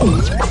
Música